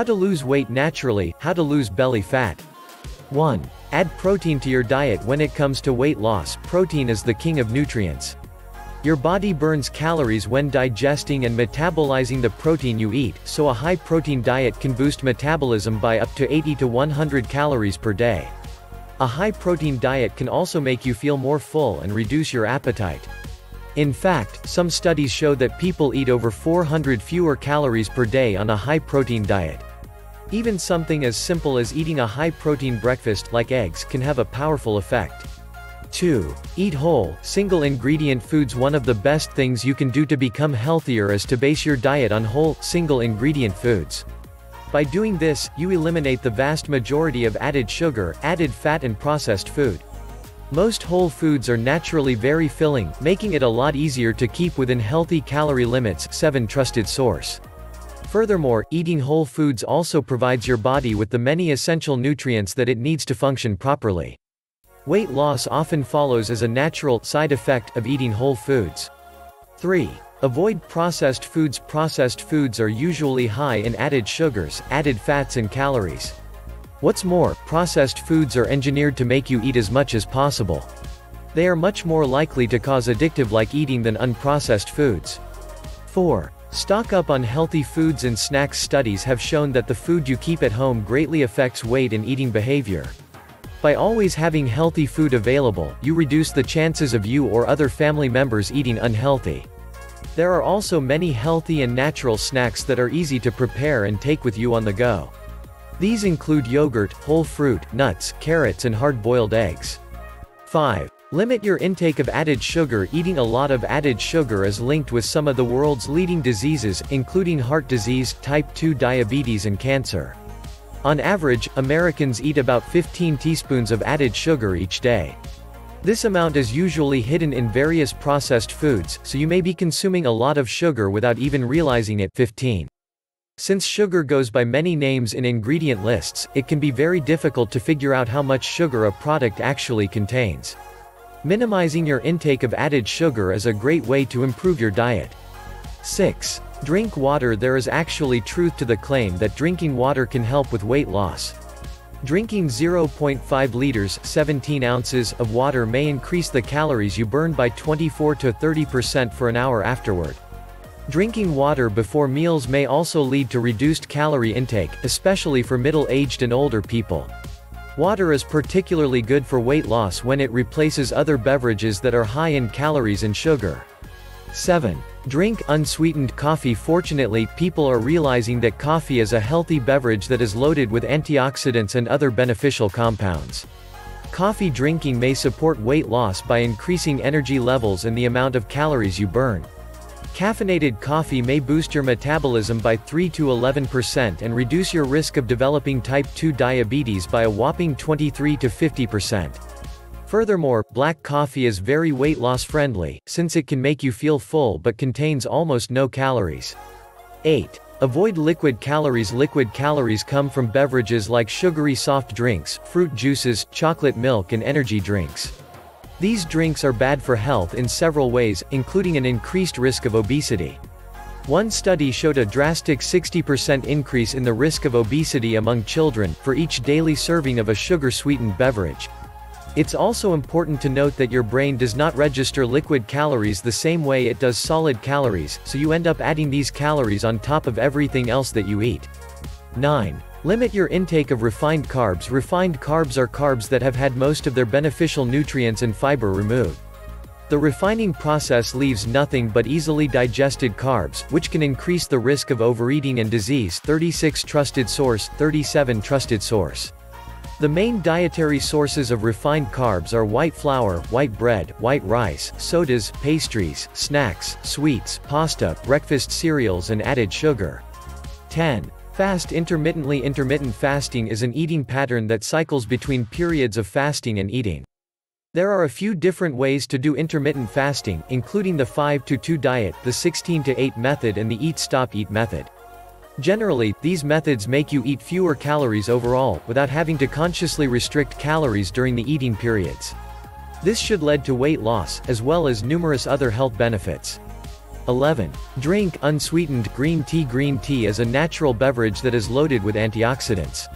How to lose weight naturally, how to lose belly fat. 1. Add protein to your diet When it comes to weight loss, protein is the king of nutrients. Your body burns calories when digesting and metabolizing the protein you eat, so a high-protein diet can boost metabolism by up to 80 to 100 calories per day. A high-protein diet can also make you feel more full and reduce your appetite. In fact, some studies show that people eat over 400 fewer calories per day on a high-protein diet. Even something as simple as eating a high-protein breakfast like eggs can have a powerful effect. 2. Eat whole, single ingredient foods One of the best things you can do to become healthier is to base your diet on whole, single ingredient foods. By doing this, you eliminate the vast majority of added sugar, added fat and processed food. Most whole foods are naturally very filling, making it a lot easier to keep within healthy calorie limits 7 Trusted source. Furthermore, eating whole foods also provides your body with the many essential nutrients that it needs to function properly. Weight loss often follows as a natural side effect of eating whole foods. 3. Avoid processed foods Processed foods are usually high in added sugars, added fats and calories. What's more, processed foods are engineered to make you eat as much as possible. They are much more likely to cause addictive like eating than unprocessed foods. 4. Stock up on healthy foods and snacks Studies have shown that the food you keep at home greatly affects weight and eating behavior. By always having healthy food available, you reduce the chances of you or other family members eating unhealthy. There are also many healthy and natural snacks that are easy to prepare and take with you on the go. These include yogurt, whole fruit, nuts, carrots and hard-boiled eggs. 5. Limit your intake of added sugar Eating a lot of added sugar is linked with some of the world's leading diseases, including heart disease, type 2 diabetes and cancer. On average, Americans eat about 15 teaspoons of added sugar each day. This amount is usually hidden in various processed foods, so you may be consuming a lot of sugar without even realizing it 15. Since sugar goes by many names in ingredient lists, it can be very difficult to figure out how much sugar a product actually contains. Minimizing your intake of added sugar is a great way to improve your diet. 6. Drink water There is actually truth to the claim that drinking water can help with weight loss. Drinking 0.5 liters 17 ounces of water may increase the calories you burn by 24 to 30% for an hour afterward. Drinking water before meals may also lead to reduced calorie intake, especially for middle-aged and older people. Water is particularly good for weight loss when it replaces other beverages that are high in calories and sugar. 7. Drink unsweetened coffee Fortunately, people are realizing that coffee is a healthy beverage that is loaded with antioxidants and other beneficial compounds. Coffee drinking may support weight loss by increasing energy levels and the amount of calories you burn. Caffeinated coffee may boost your metabolism by 3 to 11% and reduce your risk of developing type 2 diabetes by a whopping 23 to 50%. Furthermore, black coffee is very weight loss friendly, since it can make you feel full but contains almost no calories. 8. Avoid liquid calories Liquid calories come from beverages like sugary soft drinks, fruit juices, chocolate milk and energy drinks. These drinks are bad for health in several ways, including an increased risk of obesity. One study showed a drastic 60% increase in the risk of obesity among children, for each daily serving of a sugar-sweetened beverage. It's also important to note that your brain does not register liquid calories the same way it does solid calories, so you end up adding these calories on top of everything else that you eat. 9. Limit your intake of refined carbs Refined carbs are carbs that have had most of their beneficial nutrients and fiber removed. The refining process leaves nothing but easily digested carbs, which can increase the risk of overeating and disease 36 Trusted source, 37 Trusted source. The main dietary sources of refined carbs are white flour, white bread, white rice, sodas, pastries, snacks, sweets, pasta, breakfast cereals and added sugar. 10. Fast intermittently Intermittent fasting is an eating pattern that cycles between periods of fasting and eating. There are a few different ways to do intermittent fasting, including the 5-to-2 diet, the 16-to-8 method and the eat-stop-eat method. Generally, these methods make you eat fewer calories overall, without having to consciously restrict calories during the eating periods. This should lead to weight loss, as well as numerous other health benefits. 11. Drink unsweetened green tea Green tea is a natural beverage that is loaded with antioxidants.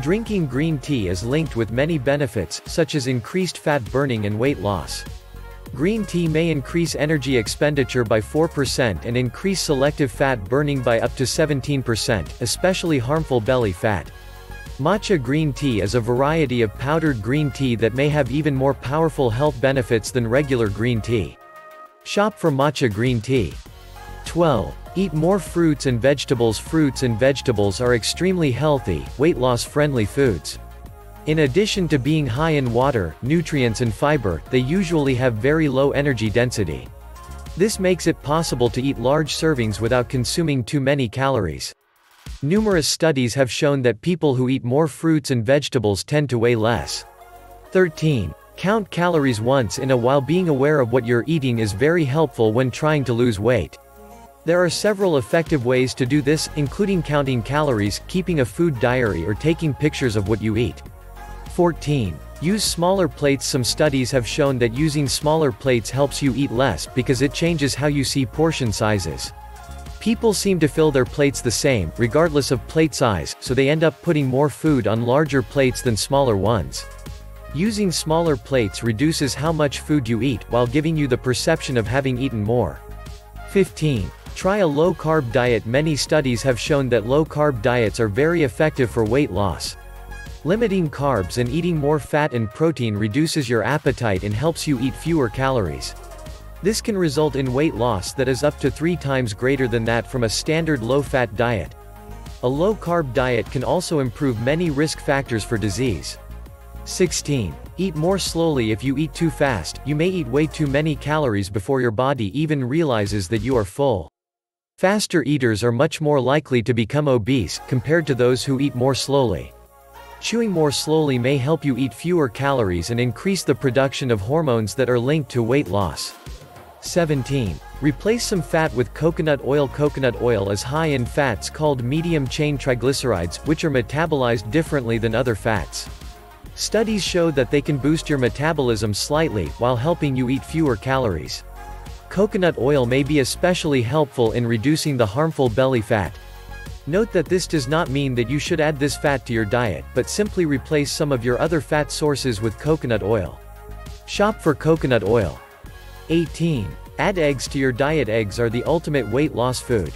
Drinking green tea is linked with many benefits, such as increased fat burning and weight loss. Green tea may increase energy expenditure by 4% and increase selective fat burning by up to 17%, especially harmful belly fat. Matcha green tea is a variety of powdered green tea that may have even more powerful health benefits than regular green tea. Shop for matcha green tea. 12. Eat more fruits and vegetables Fruits and vegetables are extremely healthy, weight loss friendly foods. In addition to being high in water, nutrients and fiber, they usually have very low energy density. This makes it possible to eat large servings without consuming too many calories. Numerous studies have shown that people who eat more fruits and vegetables tend to weigh less. 13. Count calories once in a while Being aware of what you're eating is very helpful when trying to lose weight. There are several effective ways to do this, including counting calories, keeping a food diary or taking pictures of what you eat. 14. Use smaller plates Some studies have shown that using smaller plates helps you eat less because it changes how you see portion sizes. People seem to fill their plates the same, regardless of plate size, so they end up putting more food on larger plates than smaller ones. Using smaller plates reduces how much food you eat, while giving you the perception of having eaten more. 15. Try a low-carb diet Many studies have shown that low-carb diets are very effective for weight loss. Limiting carbs and eating more fat and protein reduces your appetite and helps you eat fewer calories. This can result in weight loss that is up to three times greater than that from a standard low-fat diet. A low-carb diet can also improve many risk factors for disease. 16. Eat more slowly If you eat too fast, you may eat way too many calories before your body even realizes that you are full. Faster eaters are much more likely to become obese, compared to those who eat more slowly. Chewing more slowly may help you eat fewer calories and increase the production of hormones that are linked to weight loss. 17. Replace some fat with coconut oil Coconut oil is high in fats called medium-chain triglycerides, which are metabolized differently than other fats. Studies show that they can boost your metabolism slightly, while helping you eat fewer calories. Coconut oil may be especially helpful in reducing the harmful belly fat. Note that this does not mean that you should add this fat to your diet, but simply replace some of your other fat sources with coconut oil. Shop for coconut oil. 18. Add eggs to your diet Eggs are the ultimate weight loss food.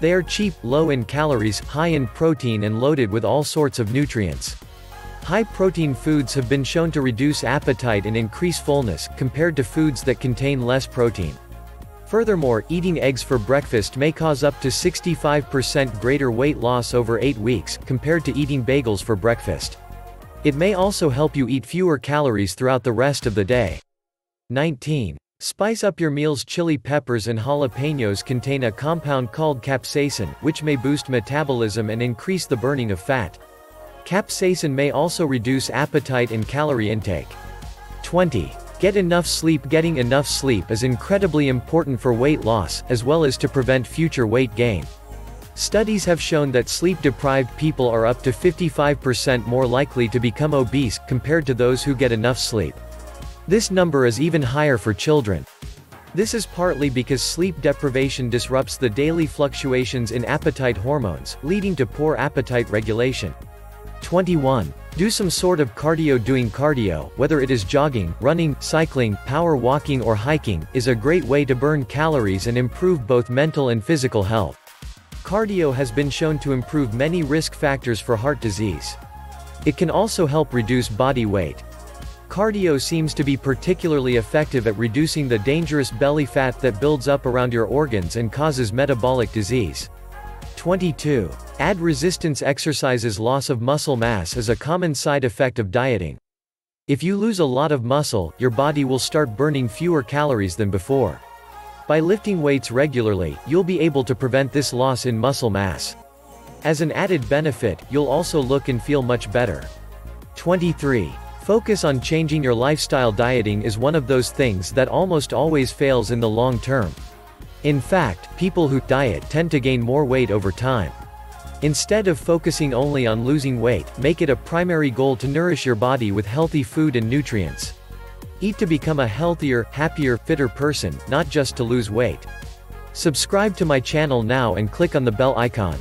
They are cheap, low in calories, high in protein and loaded with all sorts of nutrients. High-protein foods have been shown to reduce appetite and increase fullness, compared to foods that contain less protein. Furthermore, eating eggs for breakfast may cause up to 65% greater weight loss over 8 weeks, compared to eating bagels for breakfast. It may also help you eat fewer calories throughout the rest of the day. 19. Spice up your meals Chili peppers and jalapenos contain a compound called capsaicin, which may boost metabolism and increase the burning of fat. Capsaicin may also reduce appetite and calorie intake. 20. Get enough sleep Getting enough sleep is incredibly important for weight loss, as well as to prevent future weight gain. Studies have shown that sleep-deprived people are up to 55% more likely to become obese, compared to those who get enough sleep. This number is even higher for children. This is partly because sleep deprivation disrupts the daily fluctuations in appetite hormones, leading to poor appetite regulation. 21. Do some sort of cardio Doing cardio, whether it is jogging, running, cycling, power walking or hiking, is a great way to burn calories and improve both mental and physical health. Cardio has been shown to improve many risk factors for heart disease. It can also help reduce body weight. Cardio seems to be particularly effective at reducing the dangerous belly fat that builds up around your organs and causes metabolic disease. 22. Add resistance exercises Loss of muscle mass is a common side effect of dieting. If you lose a lot of muscle, your body will start burning fewer calories than before. By lifting weights regularly, you'll be able to prevent this loss in muscle mass. As an added benefit, you'll also look and feel much better. 23. Focus on changing your lifestyle Dieting is one of those things that almost always fails in the long term. In fact, people who diet tend to gain more weight over time. Instead of focusing only on losing weight, make it a primary goal to nourish your body with healthy food and nutrients. Eat to become a healthier, happier, fitter person, not just to lose weight. Subscribe to my channel now and click on the bell icon.